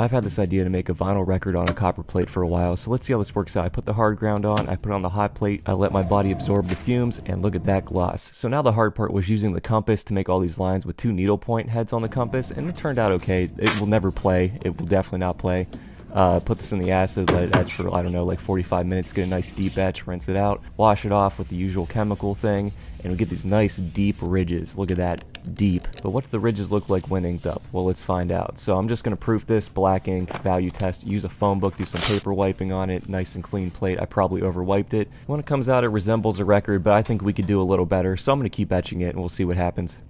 I've had this idea to make a vinyl record on a copper plate for a while, so let's see how this works out. I put the hard ground on, I put on the hot plate, I let my body absorb the fumes, and look at that gloss. So now the hard part was using the compass to make all these lines with two needlepoint heads on the compass, and it turned out okay. It will never play, it will definitely not play. Uh, put this in the acid, let it etch for, I don't know, like 45 minutes, get a nice deep etch, rinse it out, wash it off with the usual chemical thing, and we get these nice deep ridges. Look at that, deep. But what do the ridges look like when inked up? Well, let's find out. So I'm just going to proof this, black ink, value test, use a phone book, do some paper wiping on it, nice and clean plate. I probably over wiped it. When it comes out, it resembles a record, but I think we could do a little better, so I'm going to keep etching it, and we'll see what happens.